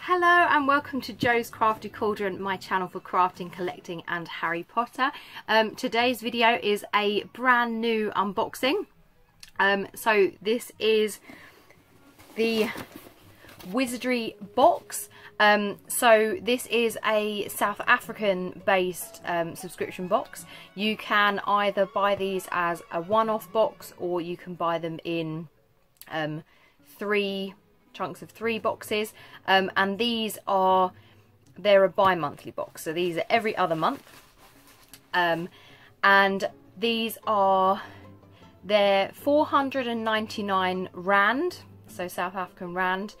Hello and welcome to Jo's Crafty Cauldron, my channel for crafting, collecting and Harry Potter. Um, today's video is a brand new unboxing. Um, so this is the Wizardry box. Um, so this is a South African based um, subscription box. You can either buy these as a one-off box or you can buy them in um, three chunks of three boxes. Um, and these are they're a bi-monthly box. So these are every other month. Um, and these are they're 499 rand so South African rand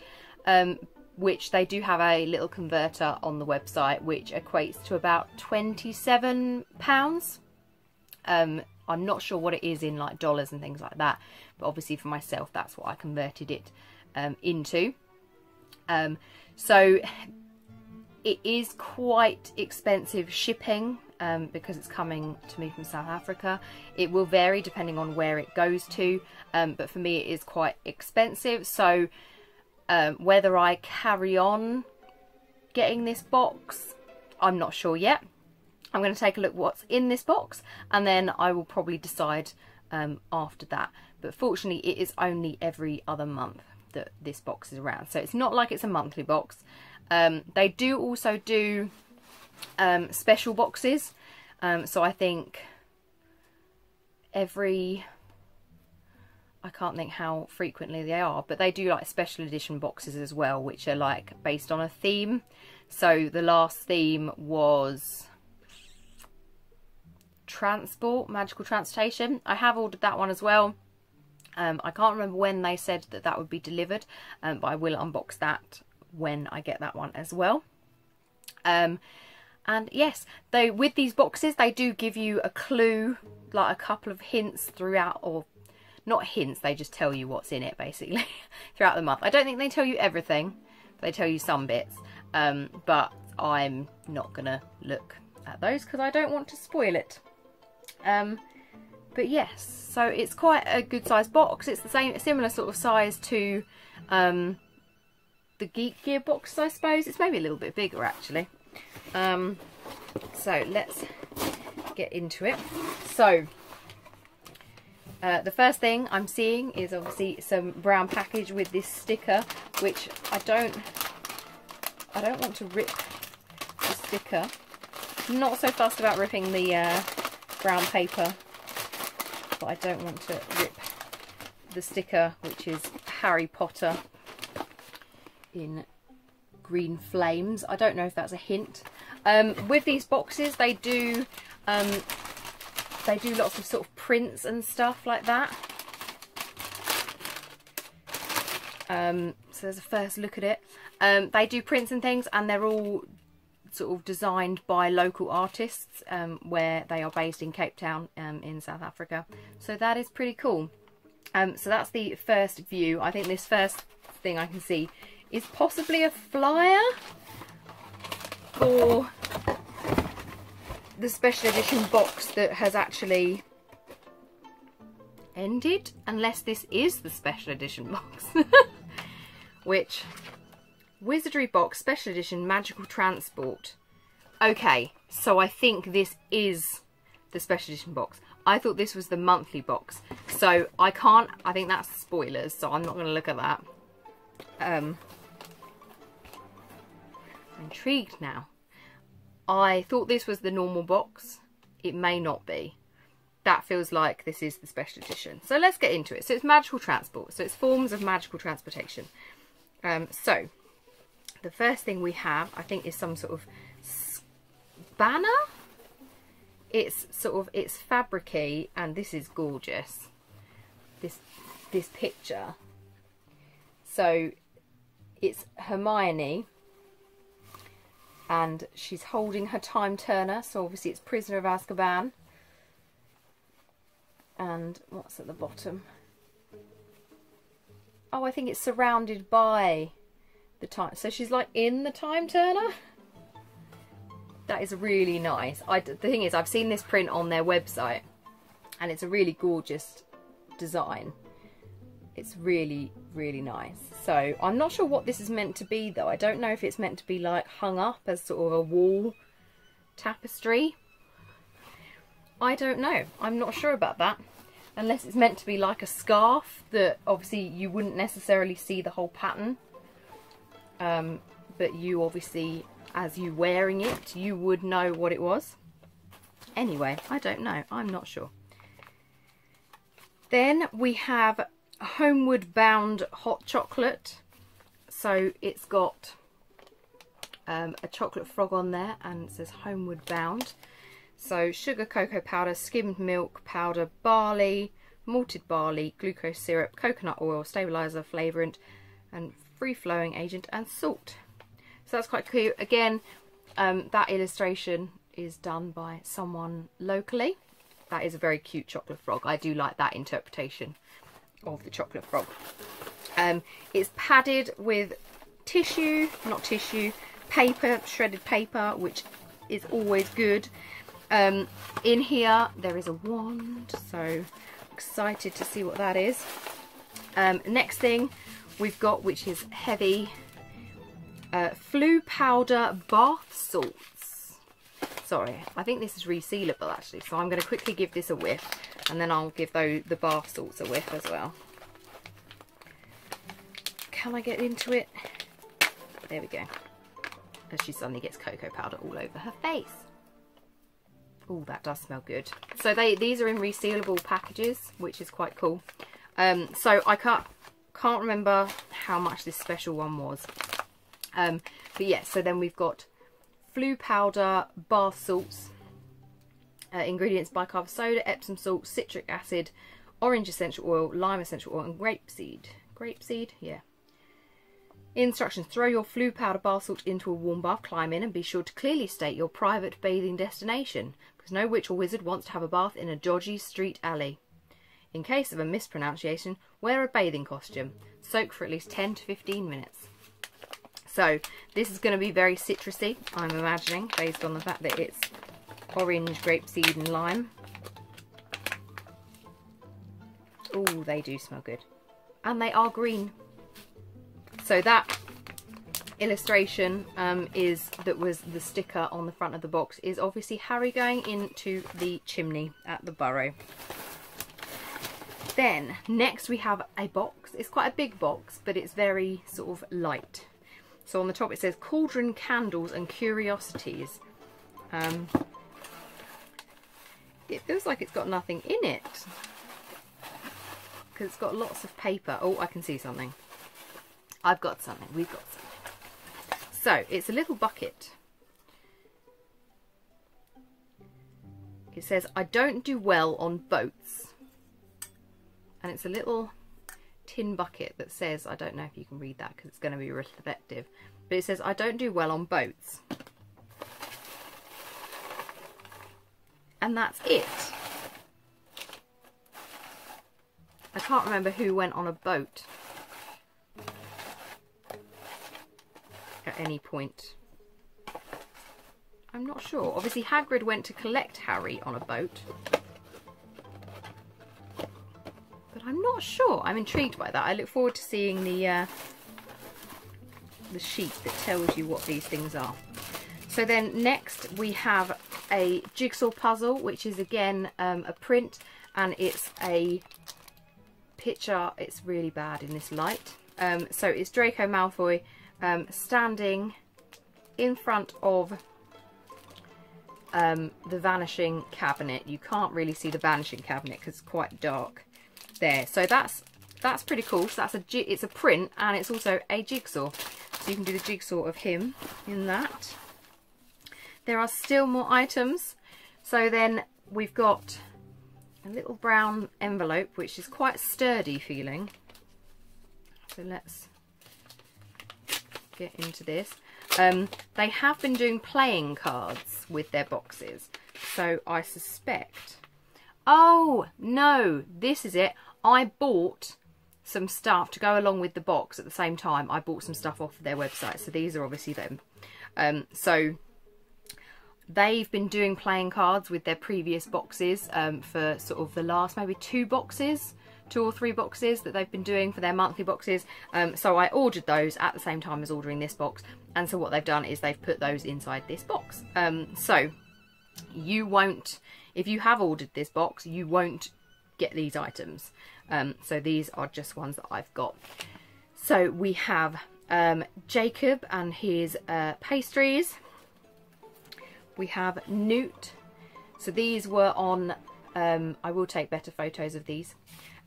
um, which they do have a little converter on the website which equates to about 27 pounds. Um, I'm not sure what it is in like dollars and things like that but obviously for myself that's what I converted it um, into. Um, so it is quite expensive shipping um, because it's coming to me from South Africa. It will vary depending on where it goes to, um, but for me it is quite expensive. So um, whether I carry on getting this box, I'm not sure yet. I'm going to take a look what's in this box and then I will probably decide um, after that. But fortunately it is only every other month that this box is around. So it's not like it's a monthly box. Um, they do also do um, special boxes. Um, so I think every, I can't think how frequently they are, but they do like special edition boxes as well, which are like based on a theme. So the last theme was transport, magical transportation. I have ordered that one as well. Um, I can't remember when they said that that would be delivered, um, but I will unbox that when I get that one as well. Um, and yes, they with these boxes, they do give you a clue, like a couple of hints throughout, or not hints, they just tell you what's in it basically throughout the month. I don't think they tell you everything, they tell you some bits, um, but I'm not going to look at those because I don't want to spoil it. Um, but yes, so it's quite a good size box. It's the same, similar sort of size to um, the Geek Gear box, I suppose. It's maybe a little bit bigger actually. Um, so let's get into it. So uh, the first thing I'm seeing is obviously some brown package with this sticker, which I don't, I don't want to rip the sticker. Not so fussed about ripping the uh, brown paper but I don't want to rip the sticker which is Harry Potter in green flames. I don't know if that's a hint. Um, with these boxes they do um, they do lots of sort of prints and stuff like that. Um, so there's a first look at it. Um, they do prints and things and they're all sort of designed by local artists um, where they are based in Cape Town um, in South Africa. So that is pretty cool. Um, so that's the first view. I think this first thing I can see is possibly a flyer for the special edition box that has actually ended, unless this is the special edition box, which Wizardry Box Special Edition Magical Transport. Okay, so I think this is the Special Edition box. I thought this was the monthly box. So I can't, I think that's spoilers, so I'm not going to look at that. Um, I'm intrigued now. I thought this was the normal box. It may not be. That feels like this is the special edition. So let's get into it. So it's magical transport. So it's forms of magical transportation. Um, so the first thing we have, I think, is some sort of banner. It's sort of, it's fabricy and this is gorgeous. This, this picture. So it's Hermione and she's holding her time turner. So obviously it's Prisoner of Azkaban. And what's at the bottom? Oh, I think it's surrounded by the time. So she's like in the time turner. That is really nice. I, the thing is, I've seen this print on their website and it's a really gorgeous design. It's really, really nice. So I'm not sure what this is meant to be though. I don't know if it's meant to be like hung up as sort of a wall tapestry. I don't know. I'm not sure about that. Unless it's meant to be like a scarf that obviously you wouldn't necessarily see the whole pattern. Um, but you obviously, as you wearing it, you would know what it was. Anyway, I don't know. I'm not sure. Then we have homeward bound hot chocolate. So it's got um, a chocolate frog on there and it says homeward bound. So sugar, cocoa powder, skimmed milk powder, barley, malted barley, glucose syrup, coconut oil, stabilizer, flavorant and free flowing agent and salt. So that's quite cute. Again, um, that illustration is done by someone locally. That is a very cute chocolate frog. I do like that interpretation of the chocolate frog. Um, it's padded with tissue, not tissue, paper, shredded paper, which is always good. Um, in here there is a wand, so excited to see what that is. Um, next thing we've got, which is heavy, uh, Floo powder bath salts. Sorry, I think this is resealable actually, so I'm going to quickly give this a whiff and then I'll give those, the bath salts a whiff as well. Can I get into it? There we go. As she suddenly gets cocoa powder all over her face. Oh, that does smell good. So they these are in resealable packages, which is quite cool. Um, so I can't can't remember how much this special one was. Um, but yeah, so then we've got Floo powder, bath salts, uh, ingredients bicarb soda, Epsom salt, citric acid, orange essential oil, lime essential oil, and grapeseed. Grapeseed, yeah. Instructions. Throw your Floo powder bath salt into a warm bath, climb in and be sure to clearly state your private bathing destination because no witch or wizard wants to have a bath in a dodgy street alley. In case of a mispronunciation, wear a bathing costume. Soak for at least 10 to 15 minutes. So this is going to be very citrusy, I'm imagining, based on the fact that it's orange, grapeseed and lime. Oh, they do smell good. And they are green. So that illustration um, is that was the sticker on the front of the box is obviously Harry going into the chimney at the burrow. Then next we have a box. It's quite a big box but it's very sort of light. So on the top it says cauldron candles and curiosities. Um, it feels like it's got nothing in it because it's got lots of paper. Oh, I can see something. I've got something. We've got something. So, it's a little bucket. It says, I don't do well on boats. And it's a little tin bucket that says, I don't know if you can read that because it's going to be reflective, but it says, I don't do well on boats. And that's it. I can't remember who went on a boat at any point. I'm not sure. Obviously Hagrid went to collect Harry on a boat. But I'm not sure. I'm intrigued by that. I look forward to seeing the uh, the sheet that tells you what these things are. So then next we have a jigsaw puzzle, which is again um, a print and it's a picture. It's really bad in this light. Um, so it's Draco Malfoy um, standing in front of um, the vanishing cabinet. You can't really see the vanishing cabinet because it's quite dark there. So that's that's pretty cool. So that's a it's a print and it's also a jigsaw. So you can do the jigsaw of him in that. There are still more items. So then we've got a little brown envelope which is quite sturdy feeling. So let's get into this. Um, they have been doing playing cards with their boxes. So I suspect... Oh, no, this is it. I bought some stuff to go along with the box at the same time. I bought some stuff off of their website. So these are obviously them. Um, so they've been doing playing cards with their previous boxes um, for sort of the last maybe two boxes. two or three boxes that they've been doing for their monthly boxes. Um, so I ordered those at the same time as ordering this box. And so what they've done is they've put those inside this box. Um, so you won't, if you have ordered this box, you won't get these items. Um, so these are just ones that I've got. So we have um, Jacob and his uh, pastries. We have Newt. So these were on, um, I will take better photos of these.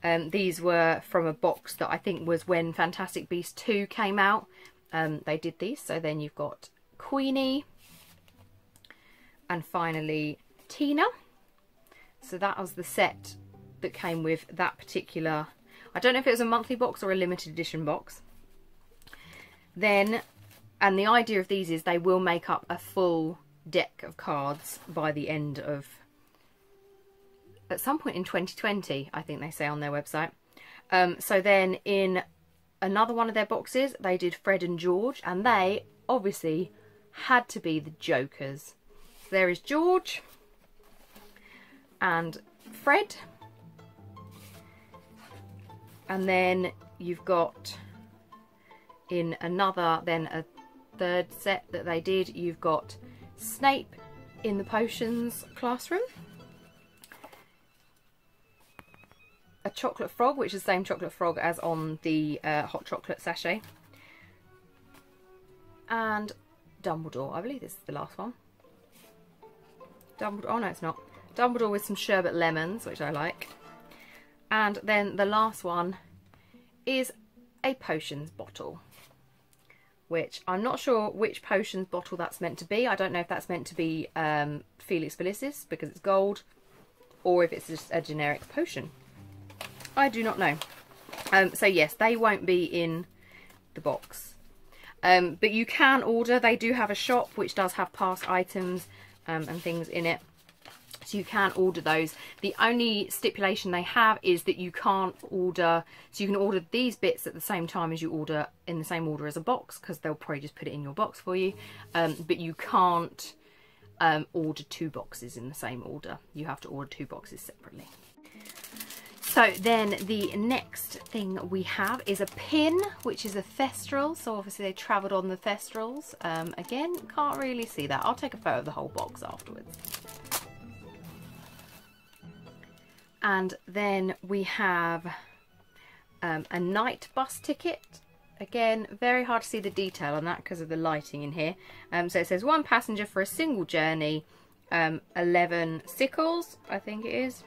Um, these were from a box that I think was when Fantastic Beasts 2 came out. Um, they did these. So then you've got Queenie. And finally Tina. So that was the set that came with that particular... I don't know if it was a monthly box or a limited edition box. Then, and the idea of these is they will make up a full deck of cards by the end of at some point in 2020 I think they say on their website um, so then in another one of their boxes they did Fred and George and they obviously had to be the jokers there is George and Fred and then you've got in another then a third set that they did you've got Snape in the potions classroom. A chocolate frog, which is the same chocolate frog as on the uh, hot chocolate sachet. And Dumbledore. I believe this is the last one. Dumbledore. Oh, no, it's not. Dumbledore with some sherbet lemons, which I like. And then the last one is a potions bottle which I'm not sure which potions bottle that's meant to be. I don't know if that's meant to be um, Felix Felicis because it's gold or if it's just a generic potion. I do not know. Um, so yes, they won't be in the box. Um, but you can order. They do have a shop which does have past items um, and things in it so you can order those. The only stipulation they have is that you can't order, so you can order these bits at the same time as you order in the same order as a box because they'll probably just put it in your box for you, um, but you can't um, order two boxes in the same order. You have to order two boxes separately. So then the next thing we have is a pin, which is a Thestral. So obviously they travelled on the Thestrals. Um, again, can't really see that. I'll take a photo of the whole box afterwards. And then we have um, a Knight Bus ticket. Again very hard to see the detail on that because of the lighting in here. Um, so it says one passenger for a single journey um, 11 sickles I think it is.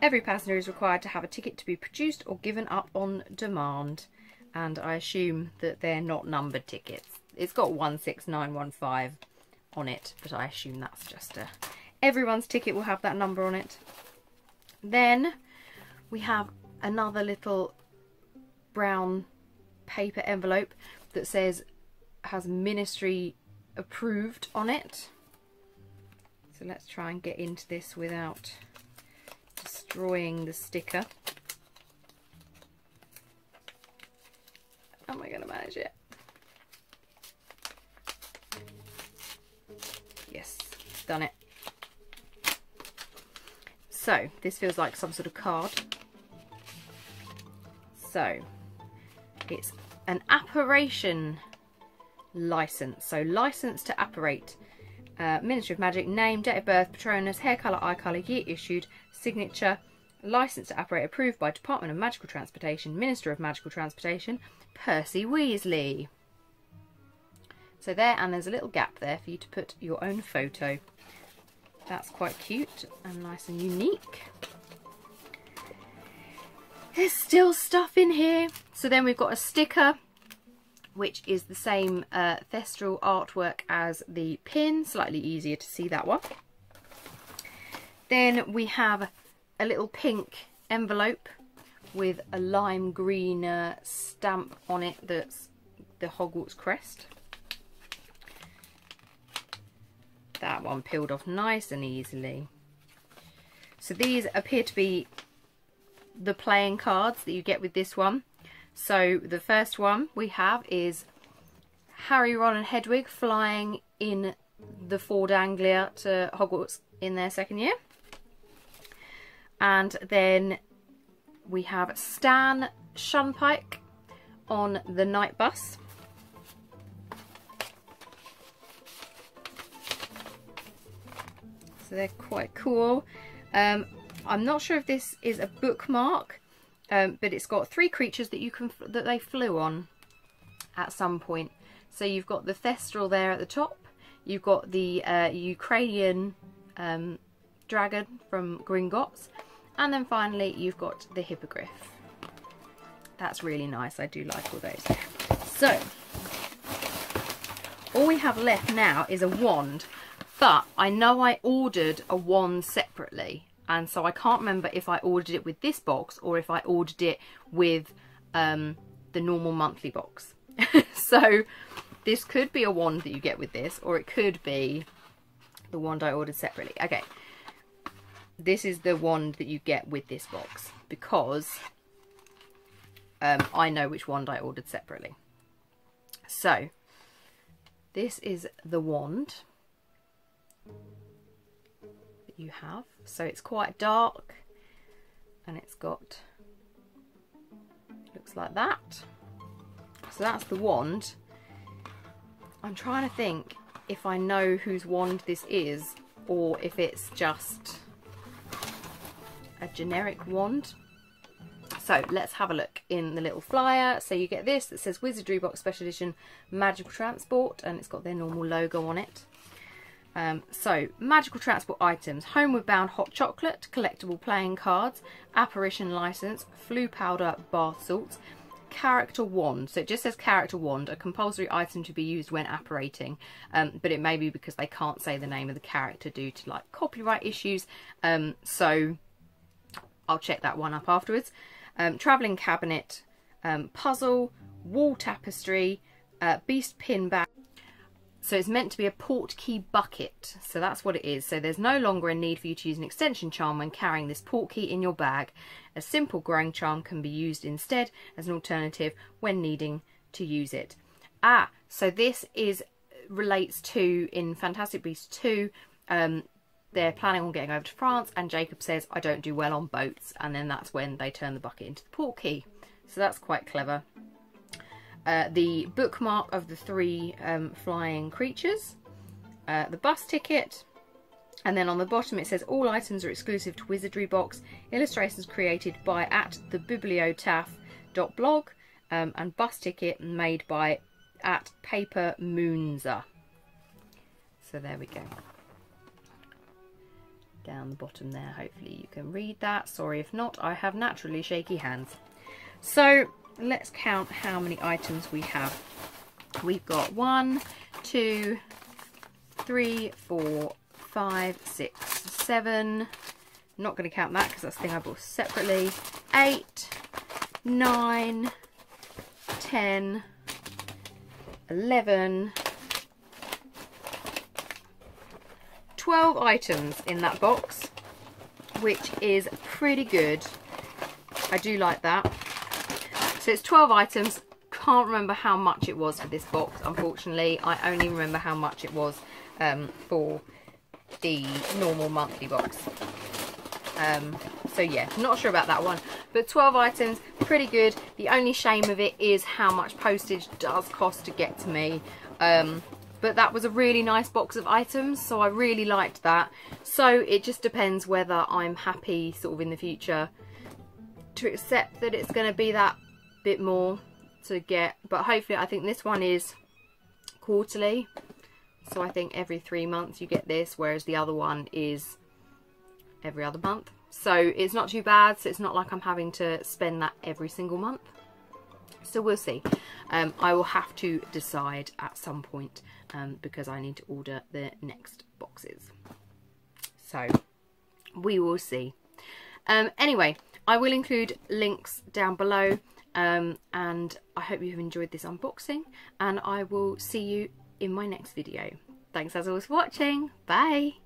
Every passenger is required to have a ticket to be produced or given up on demand. And I assume that they're not numbered tickets. It's got 16915 on it but I assume that's just a everyone's ticket will have that number on it then we have another little brown paper envelope that says has ministry approved on it. So let's try and get into this without destroying the sticker. How Am I going to manage it? Yes, done it. So this feels like some sort of card. So it's an apparition license. So license to apparate. Uh, Ministry of Magic, name, date of birth, Patronus, hair colour, eye colour, year issued, signature, license to apparate approved by Department of Magical Transportation, Minister of Magical Transportation, Percy Weasley. So there, and there's a little gap there for you to put your own photo. That's quite cute and nice and unique. There's still stuff in here. So then we've got a sticker, which is the same uh, Thestral artwork as the pin. Slightly easier to see that one. Then we have a little pink envelope with a lime green uh, stamp on it that's the Hogwarts crest. That one peeled off nice and easily. So these appear to be the playing cards that you get with this one. So the first one we have is Harry, Ron and Hedwig flying in the Ford Anglia to Hogwarts in their second year. And then we have Stan Shunpike on the Knight Bus. They're quite cool. Um, I'm not sure if this is a bookmark, um, but it's got three creatures that you can that they flew on at some point. So you've got the Thestral there at the top. You've got the uh, Ukrainian um, dragon from Gringotts. And then finally, you've got the Hippogriff. That's really nice. I do like all those. So, all we have left now is a wand. But I know I ordered a wand separately. And so I can't remember if I ordered it with this box or if I ordered it with um, the normal monthly box. so this could be a wand that you get with this or it could be the wand I ordered separately. Okay, this is the wand that you get with this box because um, I know which wand I ordered separately. So, this is the wand that you have. So it's quite dark and it's got, looks like that. So that's the wand. I'm trying to think if I know whose wand this is or if it's just a generic wand. So let's have a look in the little flyer. So you get this that says Wizardry Box Special Edition Magical Transport and it's got their normal logo on it. Um, so, magical transport items, homeward bound hot chocolate, collectible playing cards, apparition license, Floo powder, bath salts, character wand. So it just says character wand, a compulsory item to be used when apparating. Um, but it may be because they can't say the name of the character due to like copyright issues. Um, so I'll check that one up afterwards. Um, travelling cabinet, um, puzzle, wall tapestry, uh, beast pin bag. So it's meant to be a Portkey bucket. So that's what it is. So there's no longer a need for you to use an extension charm when carrying this Portkey in your bag. A simple growing charm can be used instead as an alternative when needing to use it. Ah, so this is relates to in Fantastic Beasts 2 um, they're planning on getting over to France and Jacob says I don't do well on boats and then that's when they turn the bucket into the Portkey. So that's quite clever. Uh, the bookmark of the three um, flying creatures, uh, the bus ticket, and then on the bottom it says all items are exclusive to Wizardry Box, illustrations created by at the bibliotaph.blog, um, and bus ticket made by at Paper Moonza. So there we go down the bottom there. Hopefully you can read that. Sorry if not, I have naturally shaky hands. So let's count how many items we have. We've got one, two, three, four, five, six, seven. not going to count that because that's the thing I bought separately. Eight, nine, ten, eleven, twelve items in that box, which is pretty good. I do like that. So it's 12 items. Can't remember how much it was for this box, unfortunately. I only remember how much it was um, for the normal monthly box. Um, so yeah, not sure about that one. But 12 items, pretty good. The only shame of it is how much postage does cost to get to me. Um, but that was a really nice box of items so I really liked that so it just depends whether I'm happy sort of in the future to accept that it's going to be that bit more to get but hopefully I think this one is quarterly. So I think every three months you get this whereas the other one is every other month. So it's not too bad. So it's not like I'm having to spend that every single month. So we'll see. Um, I will have to decide at some point um, because I need to order the next boxes. So we will see. Um, anyway, I will include links down below um, and I hope you've enjoyed this unboxing and I will see you in my next video. Thanks as always for watching. Bye!